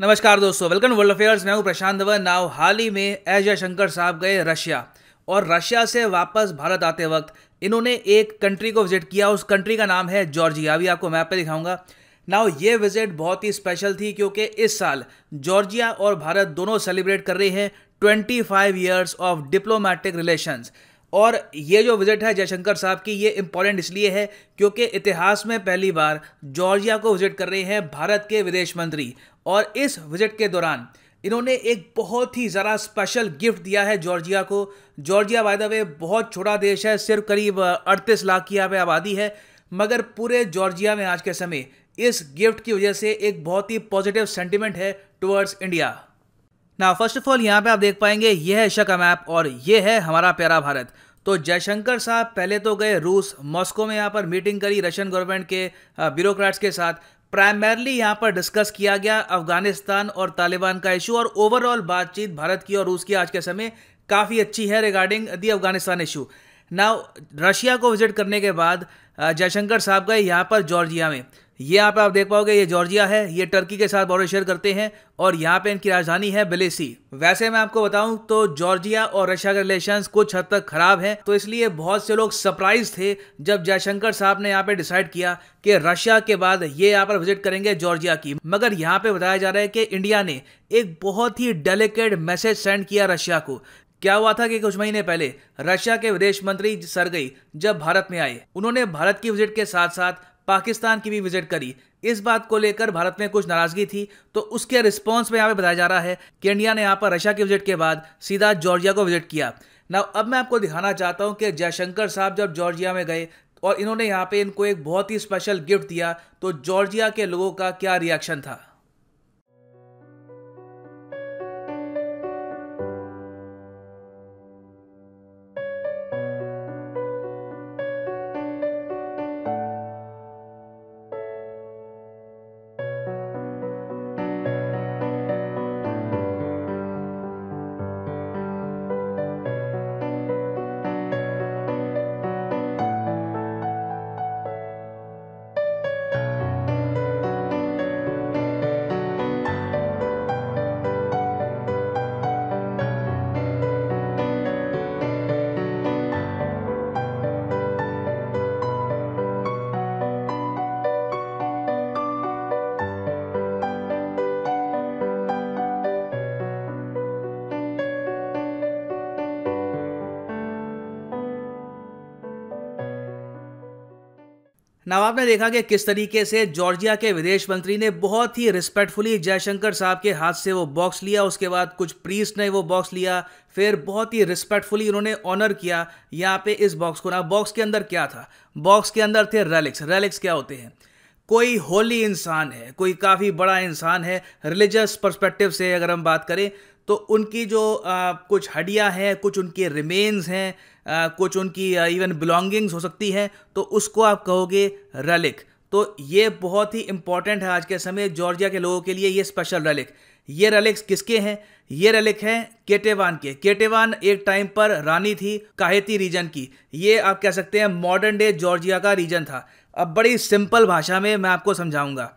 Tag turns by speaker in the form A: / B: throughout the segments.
A: नमस्कार दोस्तों welcome world affairs मैं हूँ प्रशांत धवन। नाव हाल ही में एस जयशंकर साहब गए रशिया और रशिया से वापस भारत आते वक्त इन्होंने एक कंट्री को विज़िट किया। उस कंट्री का नाम है जॉर्जिया। अभी आपको मैप पे दिखाऊँगा। नाउ ये विज़िट बहुत ही स्पेशल थी क्योंकि इस साल जॉर्जिया और भारत दोनों सेलिब्रेट कर रहे हैं 25 ईयर्स ऑफ़ डिप्लोमेटिक रिलेशंस और ये जो विज़िट है जयशंकर साहब की, ये इंपॉर्टेंट इसलिए है क्योंकि इतिहास में पहली बार जॉर्जिया को विज़िट कर रहे हैं भारत के विदेश मंत्री। और इस विज़िट के दौरान इन्होंने एक बहुत ही ज़रा स्पेशल गिफ्ट दिया है जॉर्जिया को। जॉर्जिया बाय द वे बहुत छोटा देश है, सिर्फ़ करीब अड़तीस लाख की यहाँ आबादी है। मगर पूरे जॉर्जिया में आज के समय इस गिफ्ट की वजह से एक बहुत ही पॉजिटिव सेंटिमेंट है टुवर्ड्स इंडिया ना फ़र्स्ट ऑफ़ ऑल यहाँ पे आप देख पाएँगे ये है एशिया का मैप और ये है हमारा प्यारा भारत। तो जयशंकर साहब पहले तो गए रूस मॉस्को में यहाँ पर मीटिंग करी रशियन गवर्नमेंट के ब्यूरोक्रेट्स के साथ। प्राइमरली यहाँ पर डिस्कस किया गया अफ़गानिस्तान और तालिबान का इशू और ओवरऑल बातचीत भारत की और रूस की आज के समय काफ़ी अच्छी है रिगार्डिंग दी अफ़गानिस्तान इशू ना रशिया को विज़िट करने के बाद जयशंकर साहब गए यहाँ पर जॉर्जिया में। ये यहाँ पे आप देख पाओगे, ये जॉर्जिया है, ये टर्की के साथ बॉर्डर शेयर करते हैं और यहाँ पे इनकी राजधानी है बिलेसी। वैसे मैं आपको बताऊँ तो जॉर्जिया और रशिया के रिलेशन कुछ हद तक खराब हैं तो इसलिए बहुत से लोग सरप्राइज़ थे जब जयशंकर साहब ने यहाँ पे डिसाइड किया कि रशिया के बाद ये यहाँ पर विज़िट करेंगे जॉर्जिया की। मगर यहाँ पे बताया जा रहा है कि इंडिया ने एक बहुत ही डेलिकेट मैसेज सेंड किया रशिया को। क्या हुआ था कि कुछ महीने पहले रशिया के विदेश मंत्री सरगई जब भारत में आए। उन्होंने भारत की विज़िट के साथ साथ पाकिस्तान की भी विज़िट करी। इस बात को लेकर भारत में कुछ नाराज़गी थी तो उसके रिस्पॉन्स में यहाँ पे बताया जा रहा है कि इंडिया ने यहाँ पर रशिया की विज़िट के बाद सीधा जॉर्जिया को विज़िट किया। ना अब मैं आपको दिखाना चाहता हूँ कि जयशंकर साहब जब जॉर्जिया में गए और इन्होंने यहाँ पे इनको एक बहुत ही स्पेशल गिफ्ट दिया तो जॉर्जिया के लोगों का क्या रिएक्शन था? नवाब ने देखा कि किस तरीके से जॉर्जिया के विदेश मंत्री ने बहुत ही रिस्पेक्टफुली जयशंकर साहब के हाथ से वो बॉक्स लिया उसके बाद कुछ प्रीस्ट ने वो बॉक्स लिया फिर बहुत ही रिस्पेक्टफुली उन्होंने ऑनर किया। यहाँ पे इस बॉक्स को ना बॉक्स के अंदर क्या था? बॉक्स के अंदर थे रेलिक्स रेलिक्स क्या होते हैं? कोई होली इंसान है कोई काफ़ी बड़ा इंसान है रिलीजियस परस्पेक्टिव से अगर हम बात करें तो उनकी जो आ, कुछ हड्डियाँ हैं कुछ उनके रिमेन्स हैं कुछ उनकी इवन बिलोंगिंग्स हो सकती हैं तो उसको आप कहोगे रलिक तो ये बहुत ही इंपॉर्टेंट है आज के समय जॉर्जिया के लोगों के लिए ये स्पेशल रलिक ये रलिक्स किसके हैं? ये रलिक हैं केटेवान के. केटेवान एक टाइम पर रानी थी काहेती रीजन की. ये आप कह सकते हैं मॉडर्न डे जॉर्जिया का रीजन था. अब बड़ी सिंपल भाषा में मैं आपको समझाऊँगा.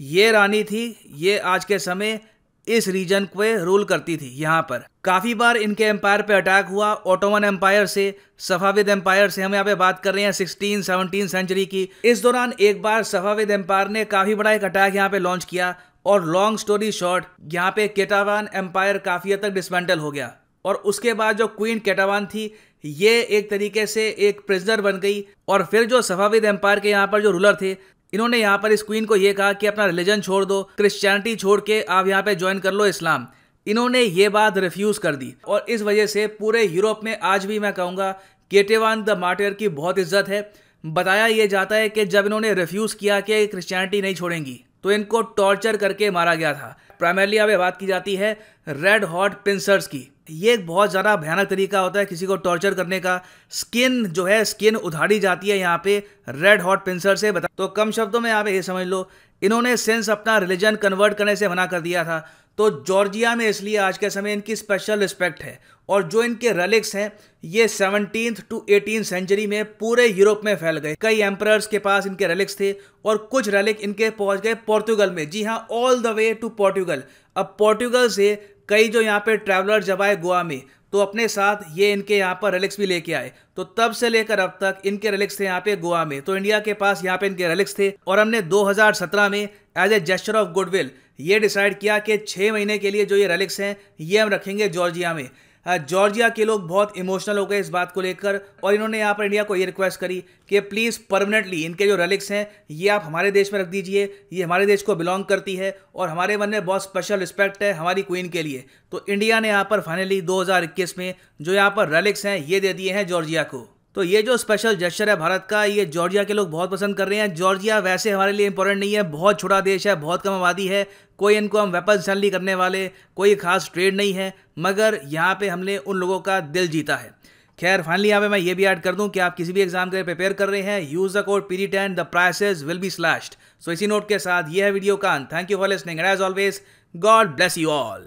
A: ये रानी थी, ये आज के समय इस रीजन को रूल करती थी, यहाँ पर। काफ़ी बार इनके एम्पायर पे अटैक हुआ ओटोमन एम्पायर से सफाविद एम्पायर से हम यहाँ पे बात कर रहे हैं सिक्सटीन सेवनटीन सेंचुरी की। इस दौरान एक बार सफाविद एम्पायर ने काफ़ी बड़ा एक अटैक यहाँ पे लॉन्च किया, और लॉन्ग स्टोरी शॉर्ट यहाँ पे केटावान एम्पायर काफ़ी हद तक डिसमेंटल हो गया। और उसके बाद जो क्वीन केटावान थी, ये एक तरीके से एक प्रिजनर बन गई, और फिर जो सफाविद एम्पायर के यहाँ पर जो रूलर थे इन्होंने यहाँ पर इस क्वीन को ये कहा कि अपना रिलीजन छोड़ दो क्रिश्चियनिटी छोड़ के आप यहाँ पे ज्वाइन कर लो इस्लाम इन्होंने ये बात रिफ्यूज कर दी। और इस वजह से पूरे यूरोप में आज भी मैं कहूँगा केटेवान द मार्टियर की बहुत इज़्ज़त है। बताया ये जाता है कि जब इन्होंने रिफ्यूज किया कि क्रिश्चियनिटी नहीं छोड़ेंगी तो इनको टॉर्चर करके मारा गया था। प्राइमरली अब बात की जाती है रेड हॉट पिंसर्स की। ये एक बहुत ज़्यादा भयानक तरीका होता है किसी को टॉर्चर करने का। स्किन जो है, स्किन उधाड़ी जाती है यहाँ पे रेड हॉट पिंसर से। बता तो कम शब्दों में यहाँ पे ये समझ लो, इन्होंने सेंस अपना रिलीजन कन्वर्ट करने से मना कर दिया था। तो जॉर्जिया में इसलिए आज के समय इनकी स्पेशल रिस्पेक्ट है। और जो इनके रेलिक्स हैं, ये सेवनटीन टू एटीन सेंचुरी में पूरे यूरोप में फैल गए। कई एम्प्रर्स के पास इनके रेलिक्स थे और कुछ रेलिक इनके पहुँच गए पोर्तुगल में। जी हाँ all the way to Portugal अब पोर्टुगल से कई जो यहाँ पे ट्रैवलर जब आए गोवा में तो अपने साथ ये इनके यहाँ पर रिलिक्स भी लेके आए। तो तब से लेकर अब तक इनके रिलिक्स थे यहाँ पे गोवा में। तो इंडिया के पास यहाँ पे इनके रिलिक्स थे। और हमने 2017 में as a gesture of goodwill ये डिसाइड किया कि छः महीने के लिए जो ये रेलिक्स हैं, ये हम रखेंगे जॉर्जिया में। जॉर्जिया के लोग बहुत इमोशनल हो गए इस बात को लेकर और इन्होंने यहाँ पर इंडिया को ये रिक्वेस्ट करी कि प्लीज़ परमानेंटली इनके जो रेलिक्स हैं, ये आप हमारे देश में रख दीजिए। ये हमारे देश को बिलोंग करती है और हमारे मन में बहुत स्पेशल रिस्पेक्ट है हमारी क्वीन के लिए। तो इंडिया ने यहाँ पर फाइनली 2021 में जो यहाँ पर रेलिक्स हैं, ये दे दिए हैं जॉर्जिया को। तो ये जो स्पेशल जेस्चर है भारत का, ये जॉर्जिया के लोग बहुत पसंद कर रहे हैं। जॉर्जिया वैसे हमारे लिए इंपॉर्टेंट नहीं है, बहुत छोटा देश है, बहुत कम आबादी है, कोई इनको हम वेपन सेल करने वाले, कोई खास ट्रेड नहीं है, मगर यहाँ पे हमने उन लोगों का दिल जीता है। खैर फाइनली यहाँ पे मैं ये भी ऐड कर दूँ कि आप किसी भी एग्ज़ाम के लिए प्रिपेयर कर रहे हैं use the code P D ten the prices will be slashed so इसी नोट के साथ, ये है वीडियो का thank you for listening as always God bless you all